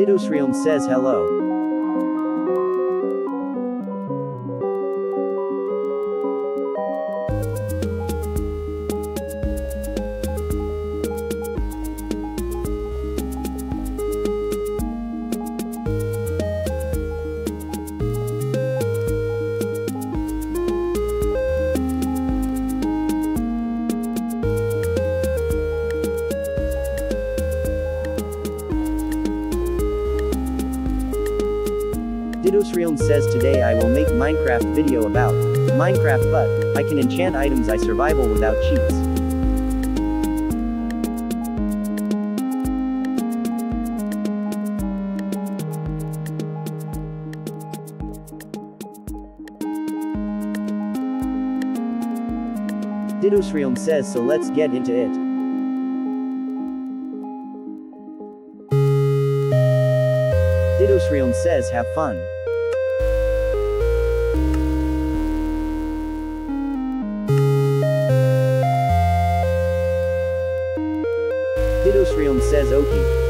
Didosrealm says hello. Says today I will make Minecraft video about Minecraft but, I can enchant items I survival without cheats. Didosrealm says so let's get into it. Didosrealm says have fun. Didosrealm says okay.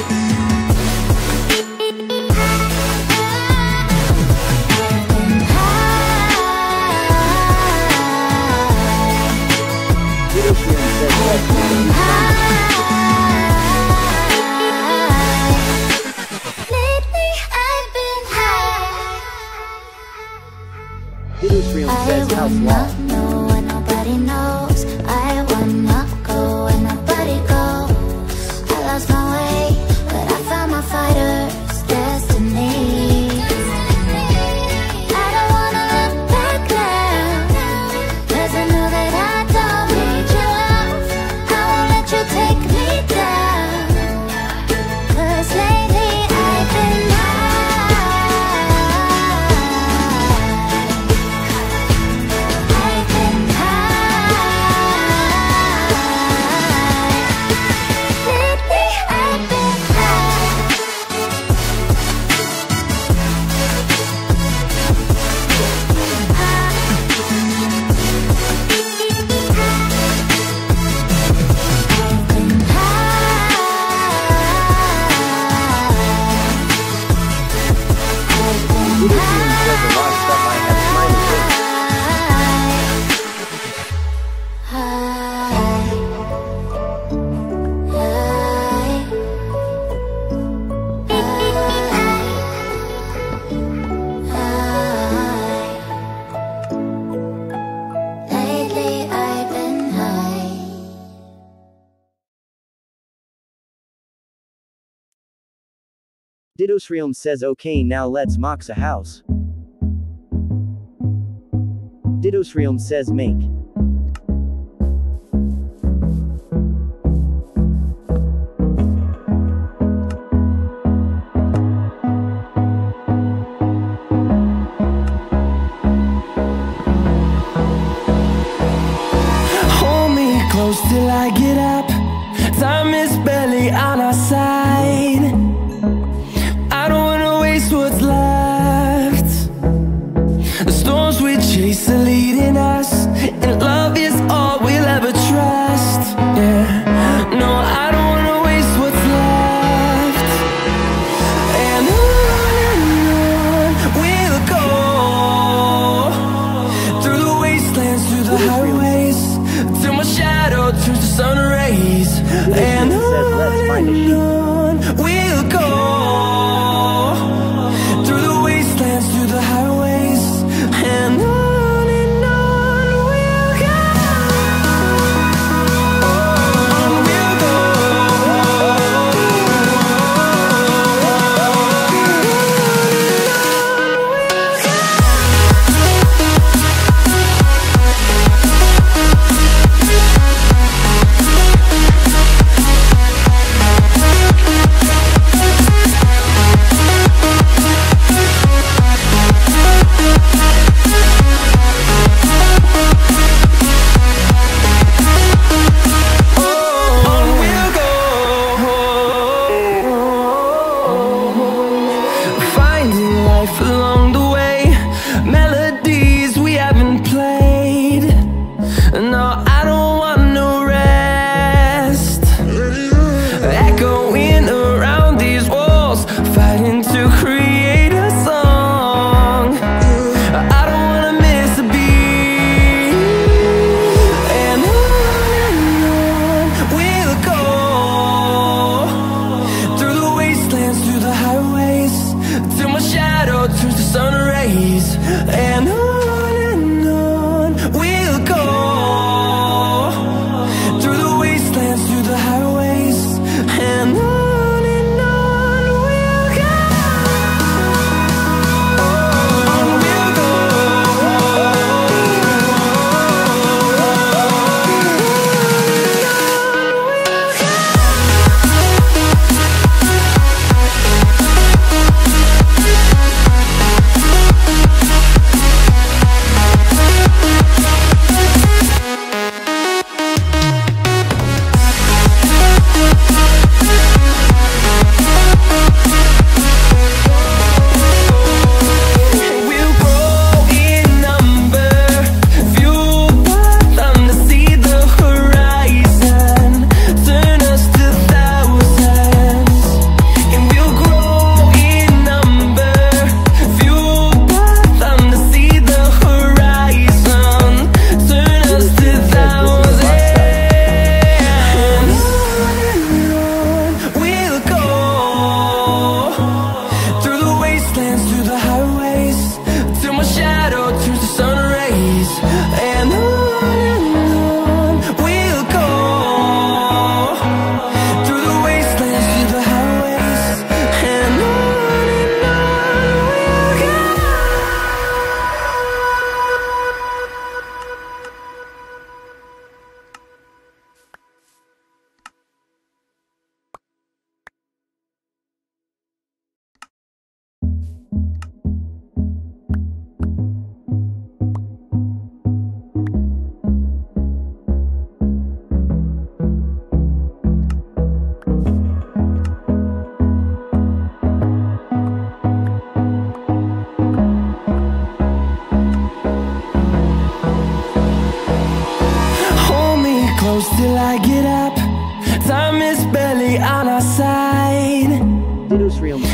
Yeah. Didosrealm says okay now let's mox a house. Didosrealm says make. Hold me close till I get up Time is barely on our side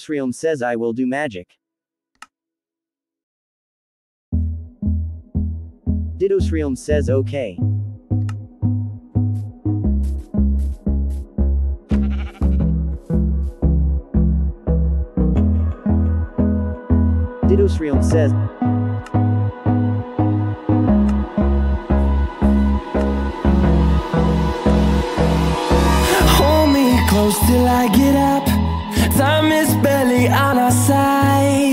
Osriom says I will do magic. Didosrealm says okay. Didosrealm says Hold me close till I get up time is barely on our side.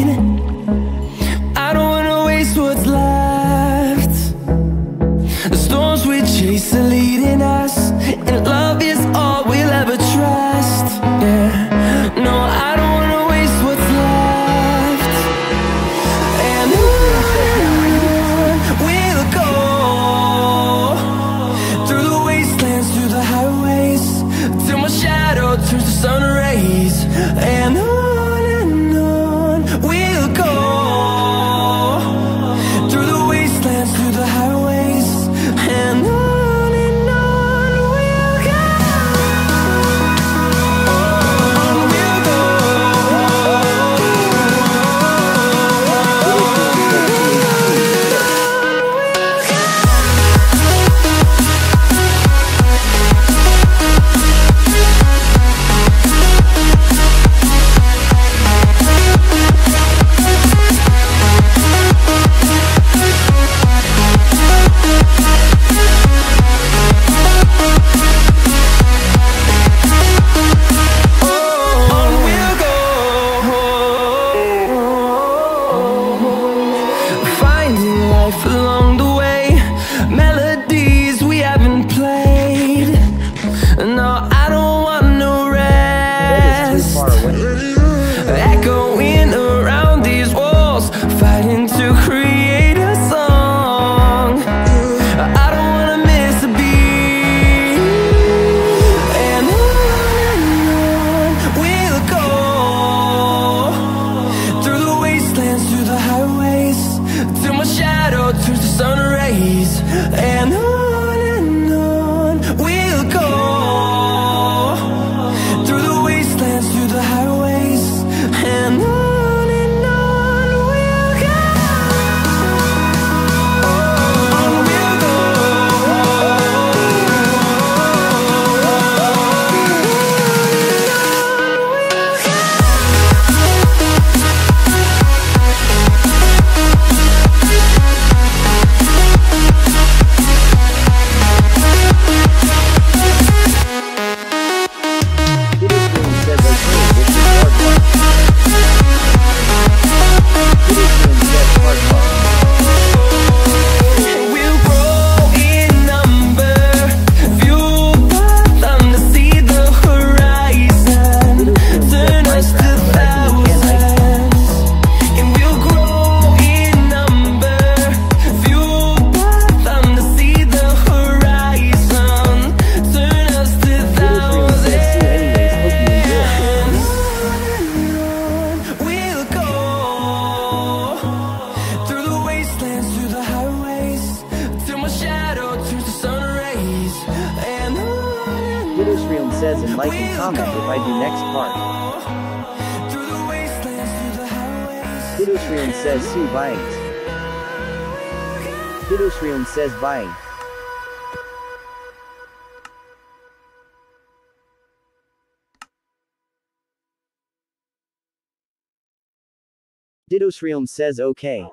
Arium says and like and comment if I do next part. Hidushrium says Sue bite. Hidushrium says bye. Didosrealm says okay.